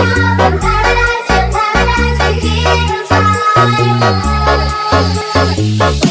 Paradise, paradise, in heaven's eyes.